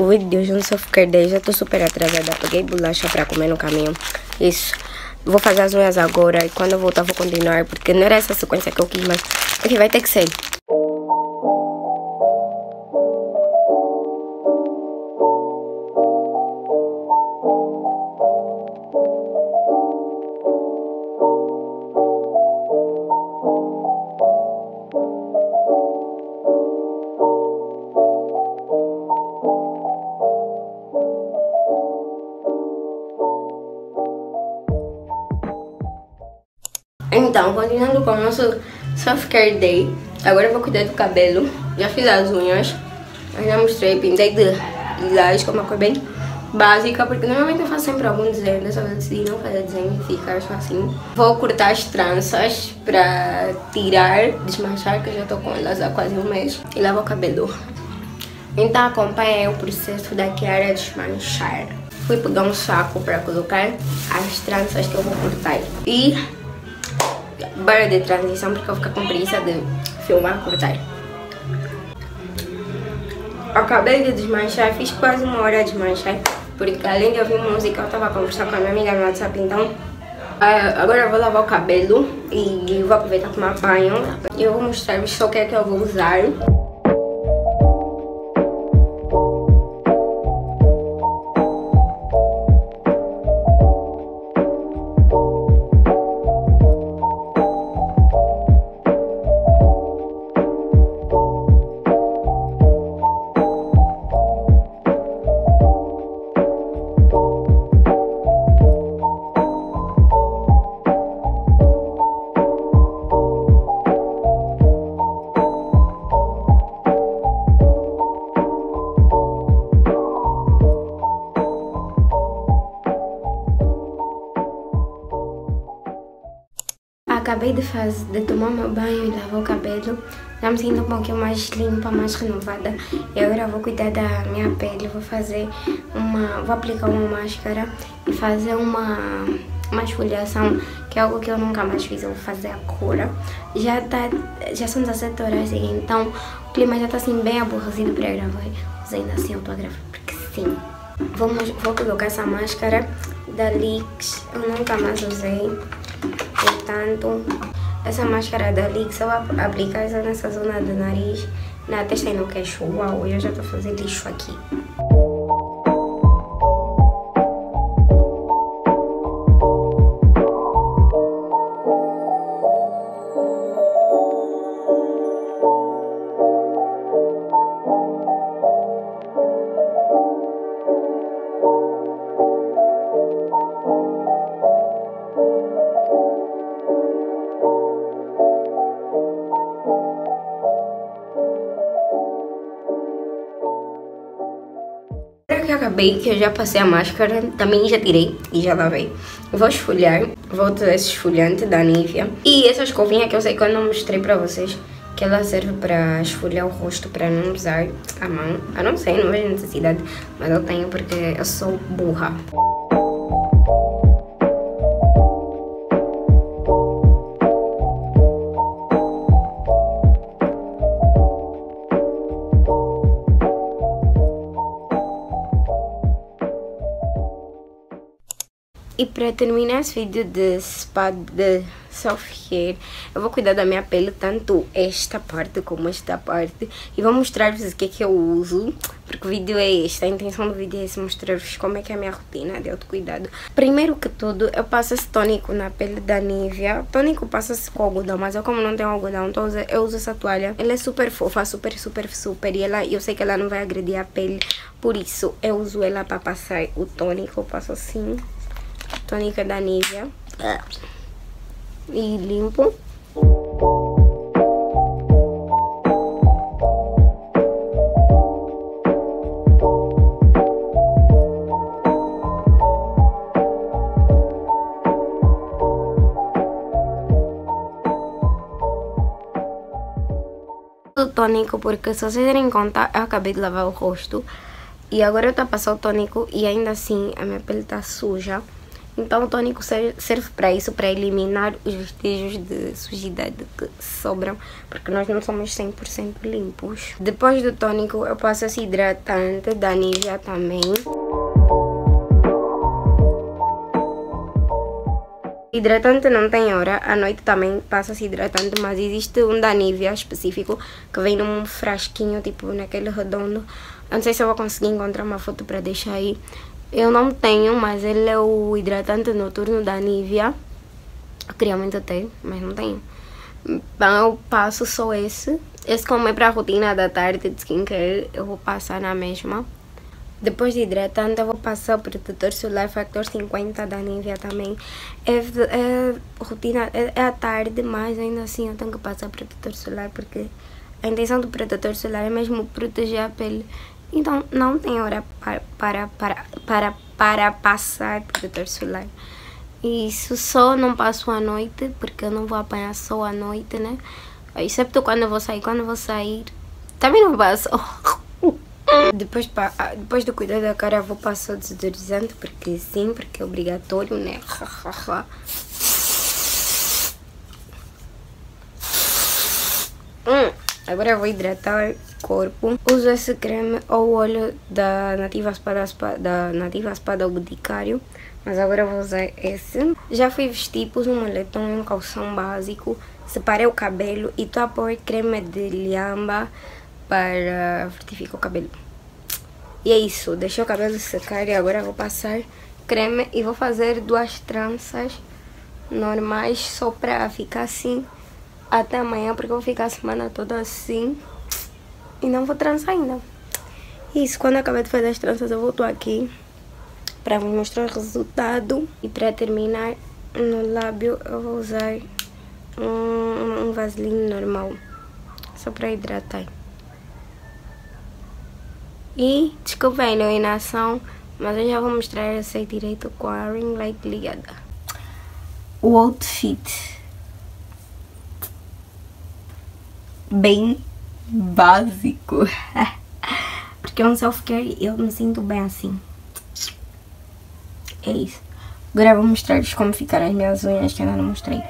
o vídeo de hoje não só ficar 10, já tô super atrasada. Peguei bolacha pra comer no caminho. Isso. Vou fazer as unhas agora e quando eu voltar vou continuar, porque não era essa sequência que eu quis, mas enfim, vai ter que ser. Então, continuando com o nosso self-care day, agora eu vou cuidar do cabelo. Já fiz as unhas, eu já mostrei, pintei de lilás, com uma cor bem básica, porque normalmente eu faço sempre algum desenho, dessa vez decidi não fazer desenho e ficar assim. Vou cortar as tranças pra tirar, desmanchar, que eu já tô com elas há quase um mês, e lavar o cabelo. Então acompanha o processo da Kiara desmanchar. Fui pegar um saco para colocar as tranças que eu vou cortar. E barra de transição porque eu ficar com preguiça de filmar, cortar. Acabei de desmanchar, fiz quase uma hora de desmanchar, porque além de ouvir música, eu estava conversando com a minha amiga no WhatsApp, então Uh, agora eu vou lavar o cabelo e vou aproveitar tomar banho. E eu vou mostrar-vos só o que é que eu vou usar. Acabei de fazer, de tomar meu banho e lavar o cabelo. Já me sinto um pouquinho mais limpa, mais renovada. E agora vou cuidar da minha pele. Vou fazer uma, vou aplicar uma máscara e fazer uma, uma esfoliação, que é algo que eu nunca mais fiz. Eu vou fazer a cura. Já tá, já são 17 horas, então o clima já tá assim bem aborrecido para gravar. Mas ainda assim eu tô a porque sim. Vamos, vou colocar essa máscara da Lix. Eu nunca mais usei. Portanto, essa máscara da Lix eu aplico essa nessa zona do nariz, na testa e no queixo. Uau, eu já tô fazendo lixo aqui. Acabei, que eu já passei a máscara, também já tirei e já lavei. Vou esfoliar, vou usar esse esfoliante da Nivea. E essa escovinha que eu sei que eu não mostrei pra vocês, que ela serve pra esfoliar o rosto, pra não usar a mão. Eu não sei, não vejo necessidade, mas eu tenho porque eu sou burra. E para terminar esse vídeo de spa de self-care, eu vou cuidar da minha pele, tanto esta parte como esta parte. E vou mostrar-vos o que é que eu uso, porque o vídeo é este. A intenção do vídeo é esse, mostrar-vos como é que é a minha rotina de autocuidado. Primeiro que tudo, eu passo esse tônico na pele da Nivea. Tônico passa-se com algodão, mas eu como não tenho algodão, então eu uso essa toalha. Ela é super fofa, super, super, super. E ela, eu sei que ela não vai agredir a pele, por isso eu uso ela para passar o tônico. Eu passo assim tônica da Nivea. E limpo. o tônico porque se vocês terem conta eu acabei de lavar o rosto e agora eu tô a passar o tônico e ainda assim a minha pele tá suja Então o tônico serve para isso, para eliminar os vestígios de sujidade que sobram, porque nós não somos 100% limpos. Depois do tônico eu passo esse hidratante da Nivea também. Hidratante não tem hora, à noite também passa-se hidratante, mas existe um da Nivea específico que vem num frasquinho, tipo naquele redondo. Não sei se eu vou conseguir encontrar uma foto para deixar aí. Eu não tenho, mas ele é o hidratante noturno da Nivea. Eu queria muito ter, mas não tenho. Então eu passo só esse. Esse como é para a rotina da tarde de skincare, eu vou passar na mesma. Depois de hidratante, eu vou passar o protetor solar Factor 50 da Nivea também. É, é rotina, é, é tarde, mas ainda assim eu tenho que passar protetor solar porque a intenção do protetor solar é mesmo proteger a pele. Então não tem hora para, para, para, para, para passar protetor solar. Isso só não passo à noite, porque eu não vou apanhar só à noite, né? Excepto quando eu vou sair. Quando eu vou sair, também não passo. Depois, ah, depois do cuidar da cara, vou passar o desodorizante, porque sim, porque é obrigatório, né? hum, agora vou hidratar o corpo. Uso esse creme ou óleo da Nativa Espada, da Nativa Espada Boticário. Mas agora vou usar esse. Já fui vestir, pus um moletom e um calção básico. Separei o cabelo e estou a pôr creme de lhamba para fortificar o cabelo. E é isso, deixei o cabelo secar e agora vou passar creme e vou fazer duas tranças normais só pra ficar assim até amanhã, porque eu vou ficar a semana toda assim e não vou trançar ainda. Isso, quando eu acabar de fazer as tranças eu volto aqui para vos mostrar o resultado. E para terminar, no lábio eu vou usar um, um normal, só para hidratar. E desculpa a iluminação, mas eu já vou mostrar essa direito com a ring light ligada. O outfit. Bem básico. Porque é um self-care eu me sinto bem assim. É isso. Agora eu vou mostrar-vos como ficaram as minhas unhas que ainda não mostrei.